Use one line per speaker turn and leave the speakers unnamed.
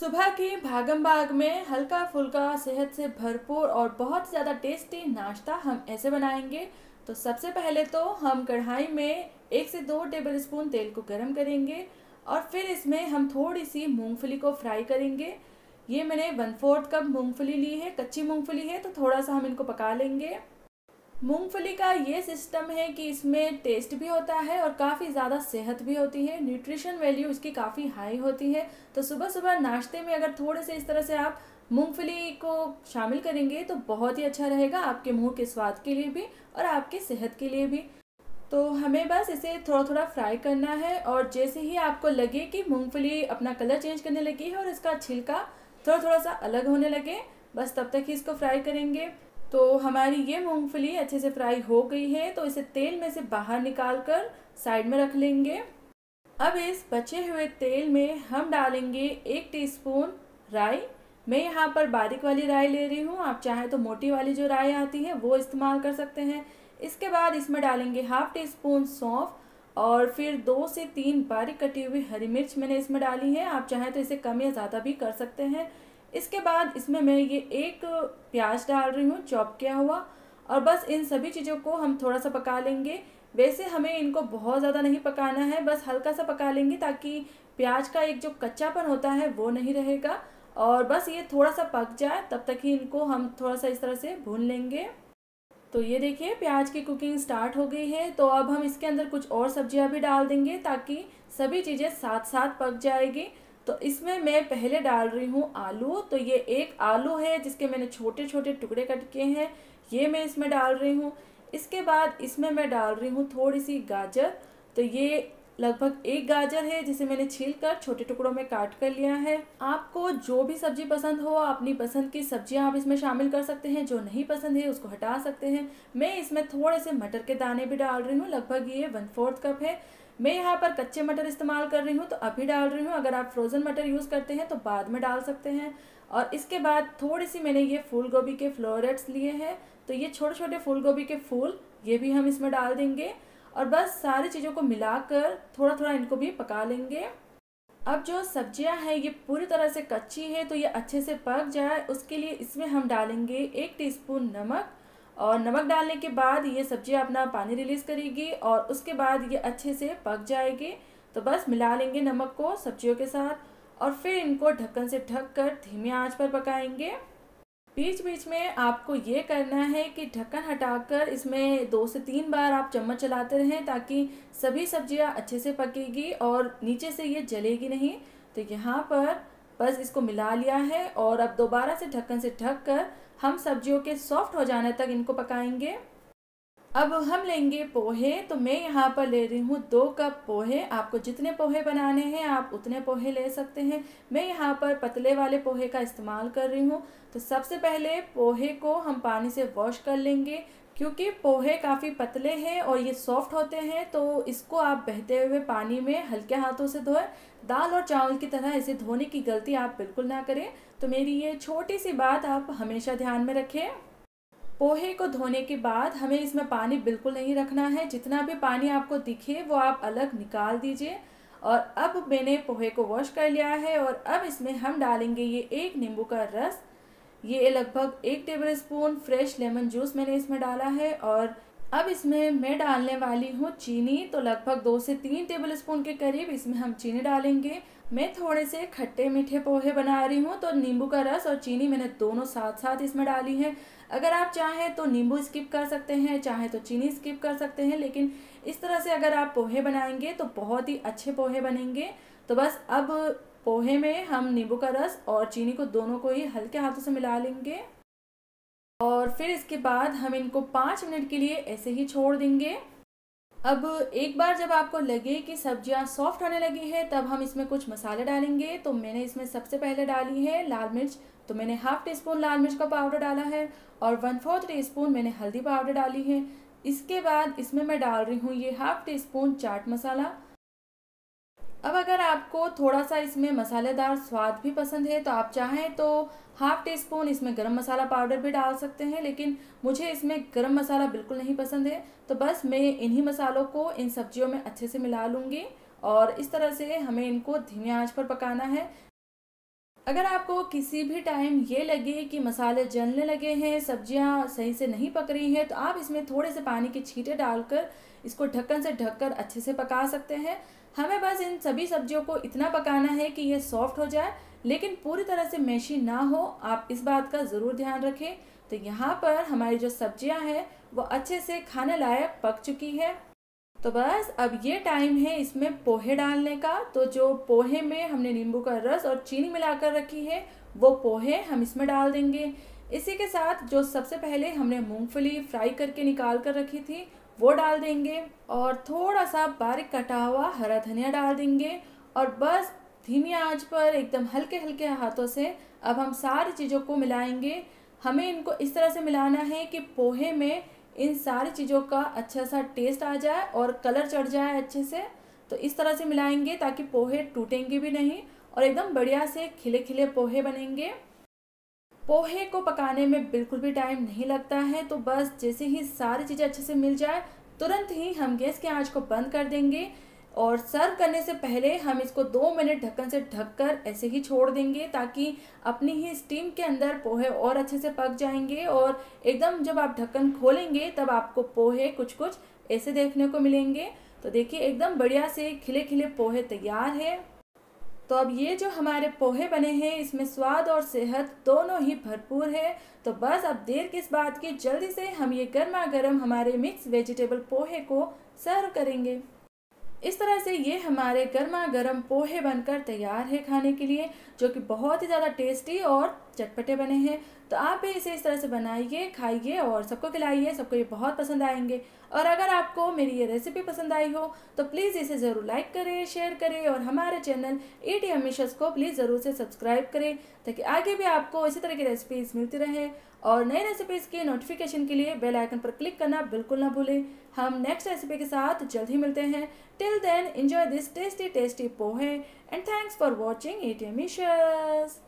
सुबह के भागम भाग में हल्का फुल्का सेहत से भरपूर और बहुत ज़्यादा टेस्टी नाश्ता हम ऐसे बनाएँगे। तो सबसे पहले तो हम कढ़ाई में एक से दो टेबल स्पून तेल को गर्म करेंगे और फिर इसमें हम थोड़ी सी मूंगफली को फ्राई करेंगे। ये मैंने वन फोर्थ कप मूंगफली ली है, कच्ची मूंगफली है तो थोड़ा सा हम इनको पका लेंगे। मूंगफली का ये सिस्टम है कि इसमें टेस्ट भी होता है और काफ़ी ज़्यादा सेहत भी होती है। न्यूट्रिशन वैल्यू इसकी काफ़ी हाई होती है। तो सुबह सुबह नाश्ते में अगर थोड़े से इस तरह से आप मूंगफली को शामिल करेंगे तो बहुत ही अच्छा रहेगा आपके मुँह के स्वाद के लिए भी और आपके सेहत के लिए भी। तो हमें बस इसे थोड़ा थोड़ा फ्राई करना है और जैसे ही आपको लगे कि मूंगफली अपना कलर चेंज करने लगी है और इसका छिलका थोड़ा थोड़ा सा अलग होने लगे, बस तब तक ही इसको फ्राई करेंगे। तो हमारी ये मूंगफली अच्छे से फ्राई हो गई है तो इसे तेल में से बाहर निकाल कर साइड में रख लेंगे। अब इस बचे हुए तेल में हम डालेंगे एक टीस्पून राई। मैं यहाँ पर बारीक वाली राई ले रही हूँ, आप चाहें तो मोटी वाली जो राई आती है वो इस्तेमाल कर सकते हैं। इसके बाद इसमें डालेंगे हाफ़ टी स्पून सौंफ और फिर दो से तीन बारीक कटी हुई हरी मिर्च मैंने इसमें डाली है, आप चाहें तो इसे कम या ज़्यादा भी कर सकते हैं। इसके बाद इसमें मैं ये एक प्याज डाल रही हूँ, चॉप किया हुआ। और बस इन सभी चीज़ों को हम थोड़ा सा पका लेंगे। वैसे हमें इनको बहुत ज़्यादा नहीं पकाना है, बस हल्का सा पका लेंगे ताकि प्याज का एक जो कच्चापन होता है वो नहीं रहेगा। और बस ये थोड़ा सा पक जाए, तब तक ही इनको हम थोड़ा सा इस तरह से भून लेंगे। तो ये देखिए, प्याज की कुकिंग स्टार्ट हो गई है। तो अब हम इसके अंदर कुछ और सब्ज़ियाँ भी डाल देंगे ताकि सभी चीज़ें साथ साथ पक जाएगी। तो इसमें मैं पहले डाल रही हूँ आलू। तो ये एक आलू है जिसके मैंने छोटे छोटे टुकड़े कट किए हैं। ये मैं इसमें डाल रही हूँ। इसके बाद इसमें मैं डाल रही हूँ थोड़ी सी गाजर। तो ये लगभग एक गाजर है जिसे मैंने छील कर छोटे टुकड़ों में काट कर लिया है। आपको जो भी सब्ज़ी पसंद हो, अपनी पसंद की सब्ज़ियाँ आप इसमें शामिल कर सकते हैं। जो नहीं पसंद है, उसको हटा सकते हैं। मैं इसमें थोड़े से मटर के दाने भी डाल रही हूँ। लगभग ये वन फोर्थ कप है। मैं यहाँ पर कच्चे मटर इस्तेमाल कर रही हूँ तो अभी डाल रही हूँ। अगर आप फ्रोज़न मटर यूज़ करते हैं तो बाद में डाल सकते हैं। और इसके बाद थोड़ी सी मैंने ये फूल गोभी के फ्लोरेट्स लिए हैं। तो ये छोटे छोटे फूल गोभी के फूल, ये भी हम इसमें डाल देंगे। और बस सारी चीज़ों को मिलाकर थोड़ा थोड़ा इनको भी पका लेंगे। अब जो सब्ज़ियाँ हैं, ये पूरी तरह से कच्ची है तो ये अच्छे से पक जाए। उसके लिए इसमें हम डालेंगे एक टीस्पून नमक। और नमक डालने के बाद ये सब्ज़ियाँ अपना पानी रिलीज़ करेगी और उसके बाद ये अच्छे से पक जाएगी। तो बस मिला लेंगे नमक को सब्जियों के साथ और फिर इनको ढक्कन से ढक कर धीमी आँच पर पकाएँगे। बीच बीच में आपको ये करना है कि ढक्कन हटाकर इसमें दो से तीन बार आप चम्मच चलाते रहें ताकि सभी सब्ज़ियाँ अच्छे से पकेगी और नीचे से ये जलेगी नहीं। तो यहाँ पर बस इसको मिला लिया है और अब दोबारा से ढक्कन से ढक कर हम सब्जियों के सॉफ्ट हो जाने तक इनको पकाएँगे। अब हम लेंगे पोहे तो मैं यहाँ पर ले रही हूँ दो कप पोहे। आपको जितने पोहे बनाने हैं, आप उतने पोहे ले सकते हैं। मैं यहाँ पर पतले वाले पोहे का इस्तेमाल कर रही हूँ। तो सबसे पहले पोहे को हम पानी से वॉश कर लेंगे। क्योंकि पोहे काफ़ी पतले हैं और ये सॉफ्ट होते हैं तो इसको आप बहते हुए पानी में हल्के हाथों से धोएँ। दाल और चावल की तरह इसे धोने की गलती आप बिल्कुल ना करें। तो मेरी ये छोटी सी बात आप हमेशा ध्यान में रखें। पोहे को धोने के बाद हमें इसमें पानी बिल्कुल नहीं रखना है। जितना भी पानी आपको दिखे, वो आप अलग निकाल दीजिए। और अब मैंने पोहे को वॉश कर लिया है और अब इसमें हम डालेंगे ये एक नींबू का रस। ये लगभग एक tablespoon fresh lemon juice मैंने इसमें डाला है और अब इसमें मैं डालने वाली हूँ चीनी। तो लगभग दो से तीन टेबल स्पून के करीब इसमें हम चीनी डालेंगे। मैं थोड़े से खट्टे मीठे पोहे बना रही हूँ तो नींबू का रस और चीनी मैंने दोनों साथ साथ इसमें डाली है। अगर आप चाहें तो नींबू स्किप कर सकते हैं, चाहे तो चीनी स्किप कर सकते हैं, लेकिन इस तरह से अगर आप पोहे बनाएँगे तो बहुत ही अच्छे पोहे बनेंगे। तो बस अब पोहे में हम नींबू का रस और चीनी को दोनों को ही हल्के हाथों से मिला लेंगे। और फिर इसके बाद हम इनको पाँच मिनट के लिए ऐसे ही छोड़ देंगे। अब एक बार जब आपको लगे कि सब्ज़ियाँ सॉफ्ट होने लगी है, तब हम इसमें कुछ मसाले डालेंगे। तो मैंने इसमें सबसे पहले डाली है लाल मिर्च। तो मैंने हाफ़ टी स्पून लाल मिर्च का पाउडर डाला है और वन फोर्थ टी स्पून मैंने हल्दी पाउडर डाली है। इसके बाद इसमें मैं डाल रही हूँ ये half teaspoon chaat masala. अब अगर आपको थोड़ा सा इसमें मसालेदार स्वाद भी पसंद है तो आप चाहें तो हाफ़ टी स्पून इसमें गरम मसाला पाउडर भी डाल सकते हैं, लेकिन मुझे इसमें गरम मसाला बिल्कुल नहीं पसंद है। तो बस मैं इन्हीं मसालों को इन सब्जियों में अच्छे से मिला लूँगी और इस तरह से हमें इनको धीमी आँच पर पकाना है। अगर आपको किसी भी टाइम ये लगे कि मसाले जलने लगे हैं, सब्ज़ियाँ सही से नहीं पक रही हैं तो आप इसमें थोड़े से पानी के छींटे डालकर इसको ढक्कन से ढककर अच्छे से पका सकते हैं। हमें बस इन सभी सब्जियों को इतना पकाना है कि ये सॉफ्ट हो जाए, लेकिन पूरी तरह से मेशी ना हो, आप इस बात का ज़रूर ध्यान रखें। तो यहाँ पर हमारी जो सब्ज़ियाँ हैं, वो अच्छे से खाने लायक पक चुकी है। तो बस अब ये टाइम है इसमें पोहे डालने का। तो जो पोहे में हमने नींबू का रस और चीनी मिलाकर रखी है, वो पोहे हम इसमें डाल देंगे। इसी के साथ जो सबसे पहले हमने मूंगफली फ्राई करके निकाल कर रखी थी वो डाल देंगे और थोड़ा सा बारीक कटा हुआ हरा धनिया डाल देंगे। और बस धीमी आँच पर एकदम हल्के हल्के हाथों से अब हम सारी चीज़ों को मिलाएँगे। हमें इनको इस तरह से मिलाना है कि पोहे में इन सारी चीज़ों का अच्छा सा टेस्ट आ जाए और कलर चढ़ जाए अच्छे से। तो इस तरह से मिलाएँगे ताकि पोहे टूटेंगे भी नहीं और एकदम बढ़िया से खिले खिले पोहे बनेंगे। पोहे को पकाने में बिल्कुल भी टाइम नहीं लगता है तो बस जैसे ही सारी चीज़ें अच्छे से मिल जाए, तुरंत ही हम गैस के आँच को बंद कर देंगे और सर्व करने से पहले हम इसको दो मिनट ढक्कन से ढककर ऐसे ही छोड़ देंगे ताकि अपनी ही स्टीम के अंदर पोहे और अच्छे से पक जाएँगे और एकदम जब आप ढक्कन खोलेंगे, तब आपको पोहे कुछ कुछ ऐसे देखने को मिलेंगे। तो देखिए, एकदम बढ़िया से खिले खिले पोहे तैयार है। तो अब ये जो हमारे पोहे बने हैं, इसमें स्वाद और सेहत दोनों ही भरपूर है। तो बस अब देर किस बात की, जल्दी से हम ये गर्मा गर्म हमारे मिक्स वेजिटेबल पोहे को सर्व करेंगे। इस तरह से ये हमारे गर्मा गर्म पोहे बनकर तैयार है खाने के लिए, जो कि बहुत ही ज़्यादा टेस्टी और चटपटे बने हैं। तो आप भी इसे इस तरह से बनाइए, खाइए और सबको खिलाइए, सबको ये बहुत पसंद आएँगे। और अगर आपको मेरी ये रेसिपी पसंद आई हो तो प्लीज़ इसे ज़रूर लाइक करें शेयर करें और हमारे चैनल ए टी एमिशस को प्लीज़ ज़रूर से सब्सक्राइब करें, ताकि आगे भी आपको इसी तरह की रेसिपीज़ मिलती रहे। और नई रेसिपीज़ के नोटिफिकेशन के लिए बेल आइकन पर क्लिक करना बिल्कुल ना भूलें। हम नेक्स्ट रेसिपी के साथ जल्द ही मिलते हैं। Till then enjoy this tasty tasty pohe and thanks for watching ATM Issues.